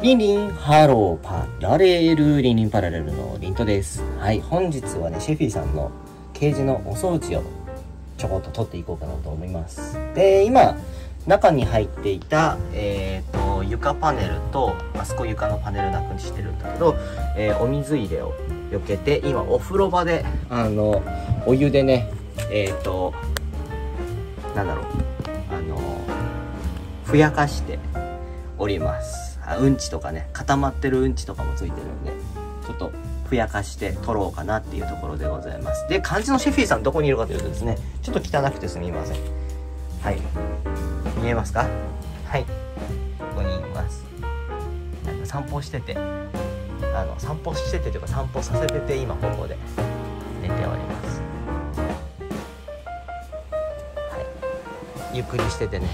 リンリン、ハロー、パラレール、リンリンパラレルのリントです。はい、本日はね、シェフィーさんのケージのお掃除をちょこっと取っていこうかなと思います。で、今、中に入っていた、えっ、と、床パネルと、あそこ床のパネルなくしてるんだけど、えーお水入れを避けて、今、お風呂場で、あの、お湯でね、えっ、と、なんだろう、あの、ふやかしておりますうんちとかね固まってるうんちとかもついてるんでちょっとふやかして撮ろうかなっていうところでございます。で漢字のシェフィーさんどこにいるかというとですねちょっと汚くてすみません。はい。見えますか？はい。ここにいます。なんか散歩しててあの散歩しててというか散歩させてて今ここで寝ております。はい。ゆっくりしててね。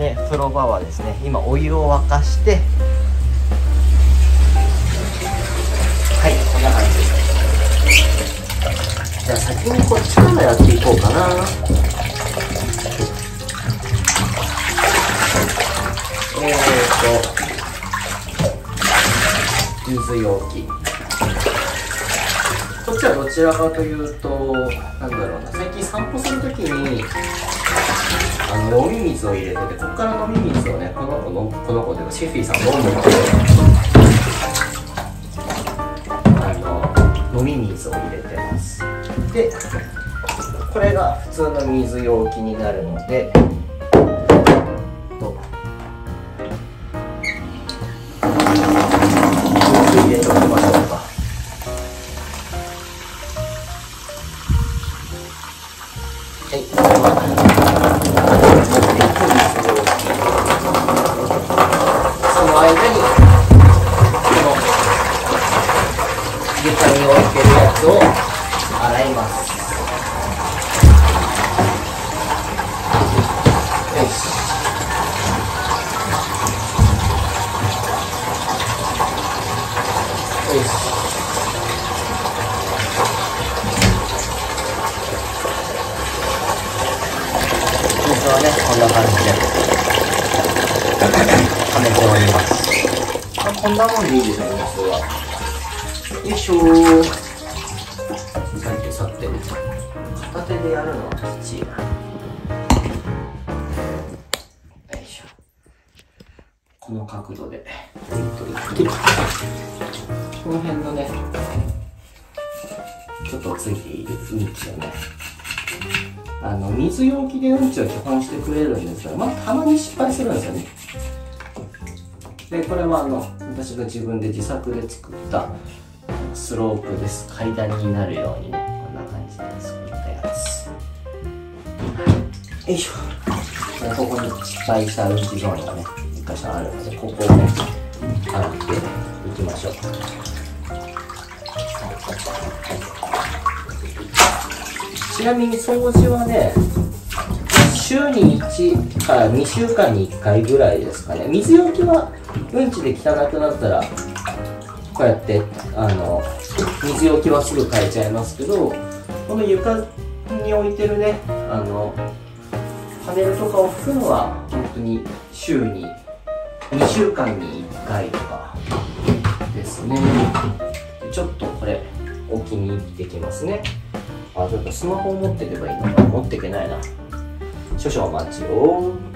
で風呂場はですね今お湯を沸かしてはいこんな感じじゃあ先にこっちからやっていこうかな。えーと水容器。こっちはどちらかというとなんだろうな最近散歩するときにあの飲み水を入れててここから飲み水をねこの子のこの子というかシェフィーさん飲んでもらってあの飲み水を入れてます。でこれが普通の水容器になるので水はねこんな感じではめております。あ、こんなもんでいいですね、水は。よいしょー。さてさて、片手でやるのはきちいな。この角度で、ゆっくりゆっくり。この辺のね、ちょっとついているうんちをね、あの、水容器でうんちを基本してくれるんですが、まあ、たまに失敗するんですよね。でこれはあの私が自分で自作で作ったスロープです。階段になるようにねこんな感じで作ったやつ。よいしょ。でここに失敗したうんちゾーンがね一箇所あるのでここをね洗っていきましょう。ちなみに掃除はね週に1から2週間に1回ぐらいですかね。水容器はうんちで汚くなったらこうやってあの水容器はすぐ変えちゃいますけどこの床に置いてるねあのパネルとかを拭くのは本当に週に2週間に1回とかですね。ちょっとこれお気に入ってきますね。あちょっとスマホを持っていけばいいのか。持っていけないな。少々お待ちを。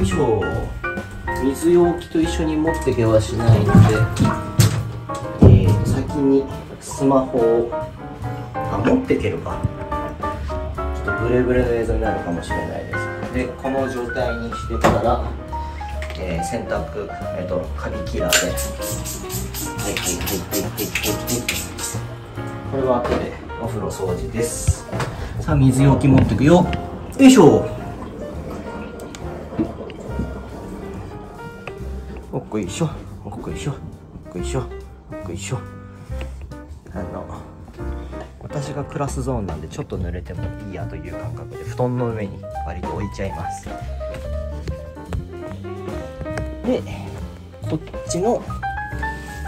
よいしょ水容器と一緒に持ってけはしないので、えー、先にスマホをあ持ってけるか。ちょっとブレブレの映像になるかもしれないです。でこの状態にしてから、えー洗濯、えー、とカビキラーで。はいはいはいはいはいはい。これは後でお風呂掃除です。さあ水容器持ってくよ。よいしょ。こいしょおっこいしょおっこいしょおっこいしょあの私がクラスゾーンなんでちょっと濡れてもいいやという感覚で布団の上に割と置いちゃいます。でこっちの、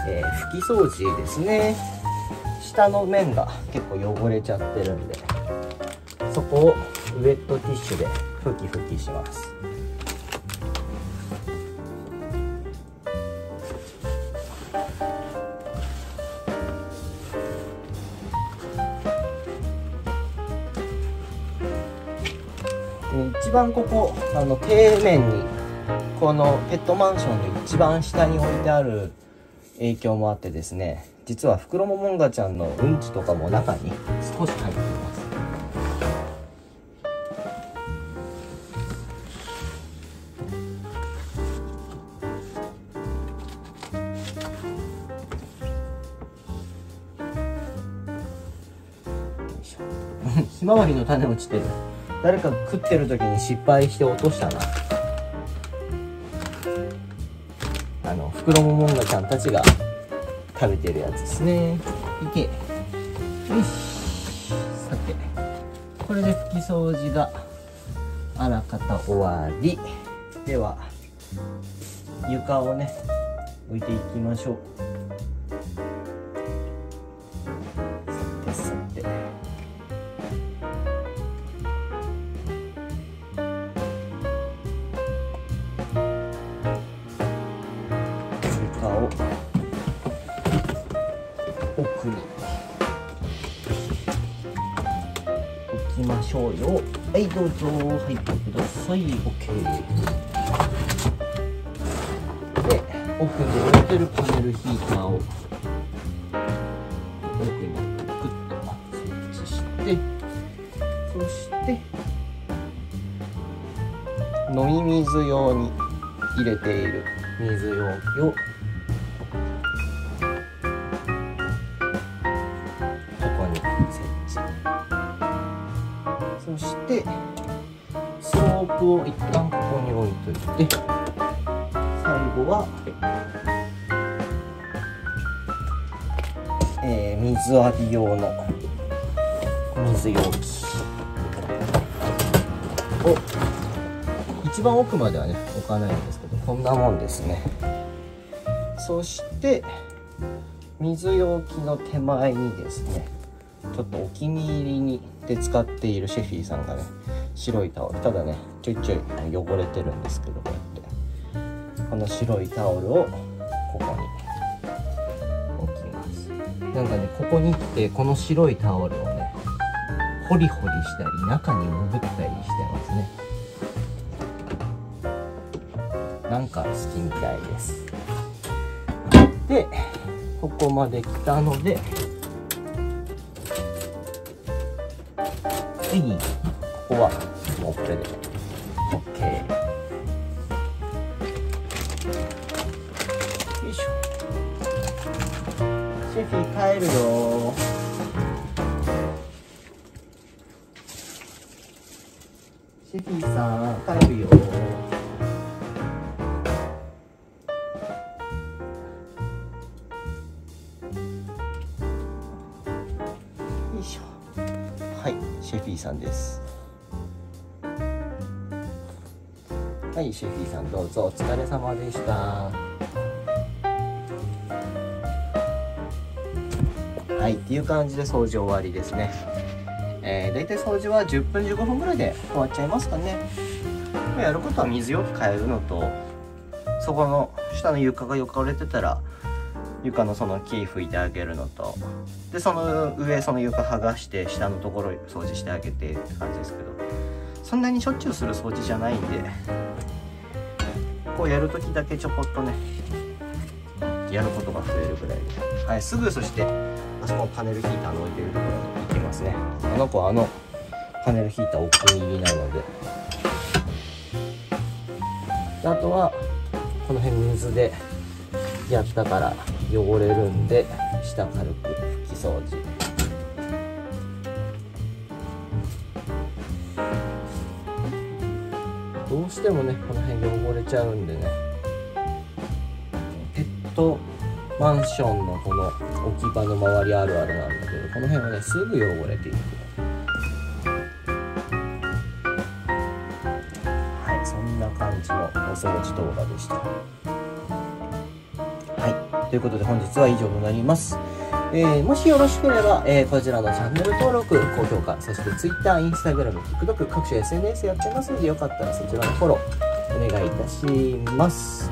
えー、拭き掃除ですね。下の面が結構汚れちゃってるんでそこをウェットティッシュで拭き拭きします。一番ここあの底面にこのペットマンションの一番下に置いてある影響もあってですね実はフクロモモンガちゃんのうんちとかも中に少し入っています。ひまわりの種落ちてる誰か食ってる時に失敗して落としたな。あのフクロモモンガちゃんたちが食べてるやつですね。いけ。よし。さてこれで拭き掃除があらかた終わり。では床をね置いていきましょう。奥に置きましょうよ。はいどうぞ。入ってください。OK で奥に置いてるパネルヒーターを。奥にグッと設置して。そして飲み水用に入れている水容器をプを一旦ここに置いといて。最後は、えー、水浴び用の水容器。を一番奥まではね置かないんですけど。こんなもんですね。そして水容器の手前にですねちょっとお気に入りにで使っているシェフィーさんがね白いタオル。ただねちょいちょい汚れてるんですけどこうやって。この白いタオルをここに置きます。なんかねここに来てこの白いタオルをねホリホリしたり中に潜ったりしてますね。なんか好きみたいです。でここまで来たので次。ここはもうこれで OK よいしょ。シェフィ帰るよ。シェフィさん帰るよ。はいシェフィーさんです。いシェフィーさんどうぞお疲れ様でした。はいっていう感じで掃除終わりですね。えー、大体掃除は10分15分ぐらいで終わっちゃいますかね。やることは水容器変えるのとそこの下の床が汚れてたら床のその木拭いてあげるのと。でその上その床剥がして下のところ掃除してあげてって感じですけど。そんなにしょっちゅうする掃除じゃないんでこうやる時だけちょこっとね。やることが増えるぐらい。で、はい、すぐそしてあそこのパネルヒーターの置いてるところに行きますね。あの子はあのパネルヒーターお気に入りなので。あとはこの辺水でやったから汚れるんで下軽く拭き掃除してもねこの辺汚れちゃうんでね。ペットマンションのこの置き場の周りあるあるなんだけどこの辺はねすぐ汚れていくはいそんな感じのお掃除動画でした。はいということで本日は以上となります。えー、もしよろしければ、えー、こちらのチャンネル登録、高評価、そして Twitter、Instagram、TikTok、各種 SNS やってますので、よかったらそちらのフォロー、お願いいたします。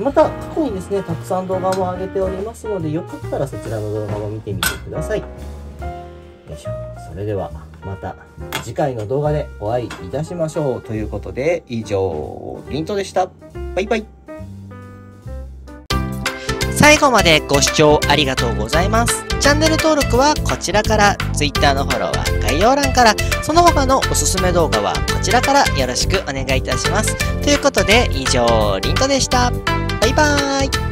また、過去にですね、たくさん動画も上げておりますので、よかったらそちらの動画も見てみてください。よいしょ。それでは、また次回の動画でお会いいたしましょう。ということで、以上、リントでした。バイバイ。最後までご視聴ありがとうございます。チャンネル登録はこちらから、Twitter のフォローは概要欄から、その他のおすすめ動画はこちらからよろしくお願いいたします。ということで、以上、リントでした。バイバーイ。